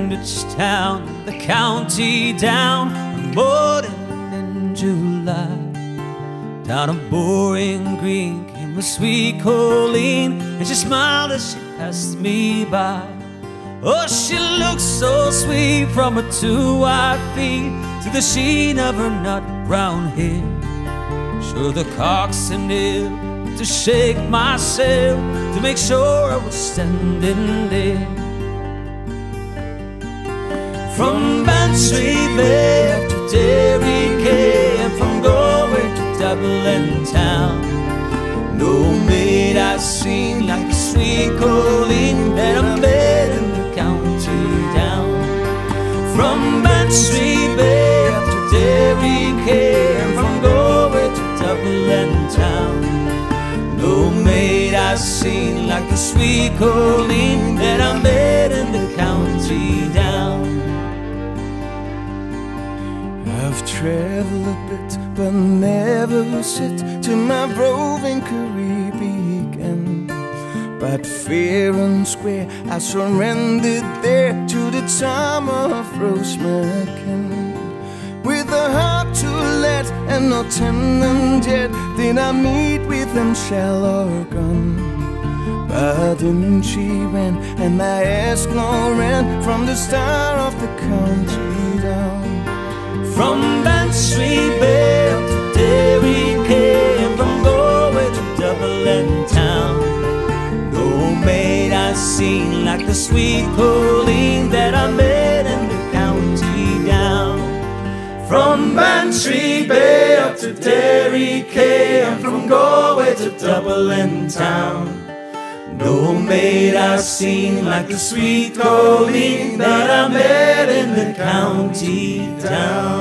Banbridge town, the county down, a morning in July. Down a boreen green came a sweet Colleen, and she smiled as she passed me by. Oh, she looked so sweet from her two white feet to the sheen of her nut brown hair. Sure, the coxswain ill to shake my sail to make sure I was standing there. From Bantry Bay up to Derry Quay and from Galway to Dublin town. No maid I've seen like the sweet Colleen that I met in the county down. From Bantry Bay up to Derry Quay and from Galway to Dublin town. No maid I've seen like the sweet Colleen that I met I've traveled a bit, but never sit till my roving career began. But fair and square, I surrendered there to the time of Rose. With a heart to let and no tenant yet, did I meet with them shell or gun. But in she ran, and I asked no rent from the star of the country. From Bantry Bay up to Derry Quay and from Galway to Dublin town. No maid I've seen like the sweet Colleen that I met in the county down. From Bantry Bay up to Derry Quay and from Galway to Dublin town. No maid I've seen like the sweet Colleen that I met in the county down.